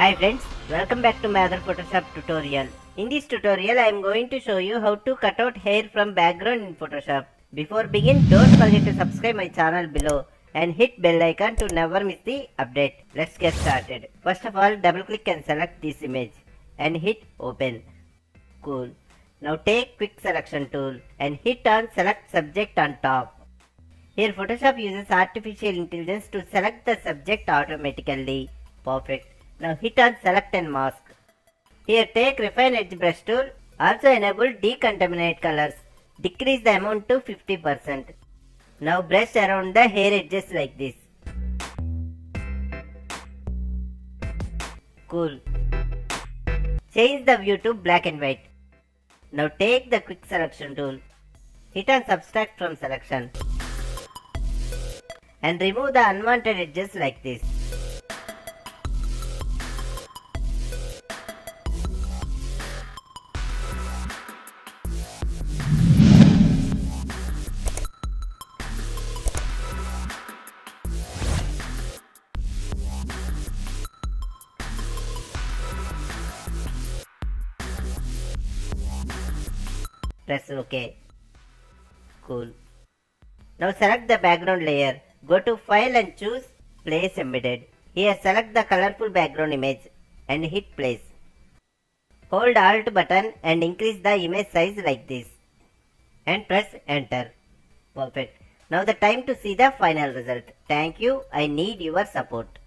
Hi friends, welcome back to my other Photoshop tutorial. In this tutorial, I am going to show you how to cut out hair from background in Photoshop. Before begin, don't forget to subscribe my channel below and hit bell icon to never miss the update. Let's get started. First of all, double click and select this image and hit open. Cool. Now take quick selection tool and hit on select subject on top. Here Photoshop uses artificial intelligence to select the subject automatically. Perfect. Now hit on select and mask. Here take refine edge brush tool. Also enable decontaminate colors. Decrease the amount to 50%. Now brush around the hair edges like this. Cool. Change the view to black and white. Now take the quick selection tool. Hit on subtract from selection. And remove the unwanted edges like this. Press OK. Cool. Now select the background layer. Go to File and choose Place Embedded. Here select the colorful background image and hit Place. Hold Alt button and increase the image size like this. And press Enter. Perfect. Now the time to see the final result. Thank you. I need your support.